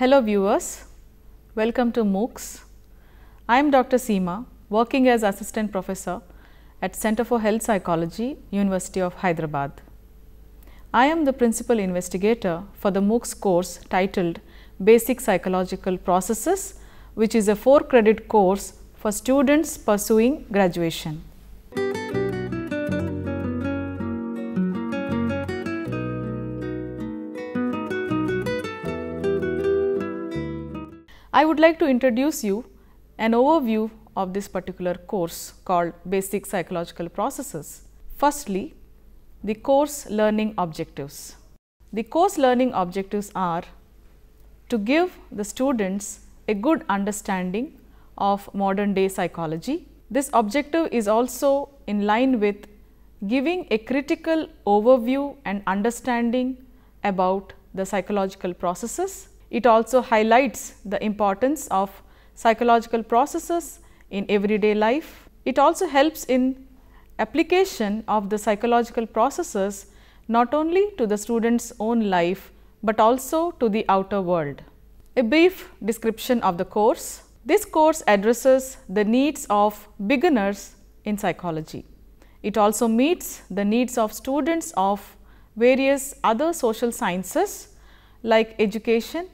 Hello viewers, welcome to MOOCs. I am Dr. Seema, working as Assistant Professor at Center for Health Psychology, University of Hyderabad. I am the Principal Investigator for the MOOCs course titled Basic Psychological Processes, which is a 4 credit course for students pursuing graduation. I would like to introduce you an overview of this particular course called Basic Psychological Processes. Firstly, the course learning objectives. The course learning objectives are to give the students a good understanding of modern day psychology. This objective is also in line with giving a critical overview and understanding about the psychological processes it also highlights the importance of psychological processes in everyday life. It also helps in application of the psychological processes not only to the student's own life, but also to the outer world. A brief description of the course. This course addresses the needs of beginners in psychology. It also meets the needs of students of various other social sciences like education,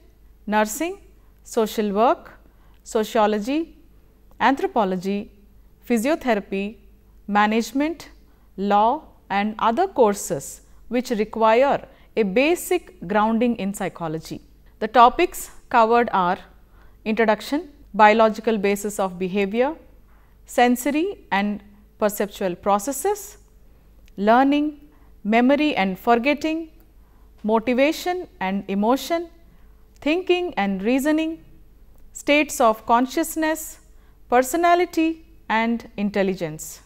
nursing, social work, sociology, anthropology, physiotherapy, management, law and other courses which require a basic grounding in psychology. The topics covered are introduction, biological basis of behavior, sensory and perceptual processes, learning, memory and forgetting, motivation and emotion, thinking and reasoning, states of consciousness, personality and intelligence.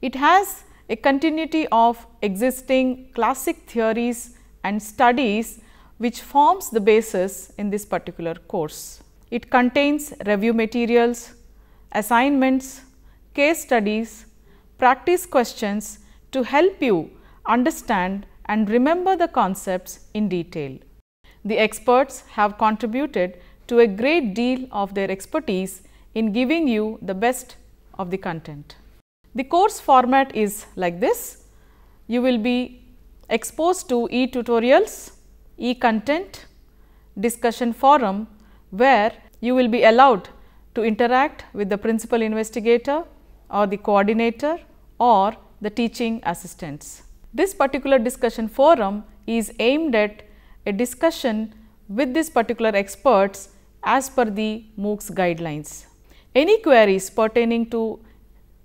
It has a continuity of existing classic theories and studies which forms the basis in this particular course. It contains review materials, assignments, case studies, practice questions to help you understand and remember the concepts in detail. The experts have contributed to a great deal of their expertise in giving you the best of the content. The course format is like this. You will be exposed to e-tutorials, e-content, discussion forum where you will be allowed to interact with the principal investigator or the coordinator or the teaching assistants. This particular discussion forum is aimed at a discussion with these particular experts as per the MOOCs guidelines. Any queries pertaining to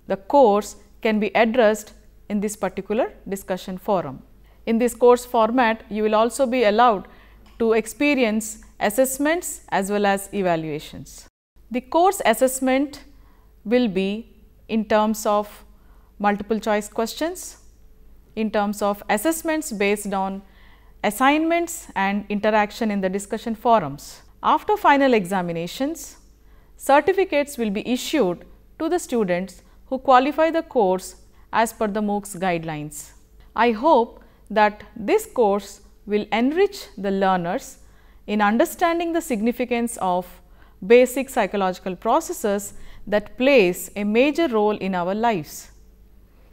the course can be addressed in this particular discussion forum. In this course format, you will also be allowed to experience assessments as well as evaluations. The course assessment will be in terms of multiple choice questions, in terms of assessments based on assignments and interaction in the discussion forums. After final examinations, certificates will be issued to the students who qualify the course as per the MOOCs guidelines. I hope that this course will enrich the learners in understanding the significance of basic psychological processes that plays a major role in our lives.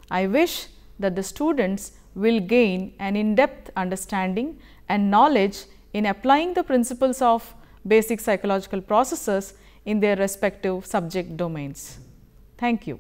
I wish that the students will gain an in-depth understanding and knowledge in applying the principles of basic psychological processes in their respective subject domains. Thank you.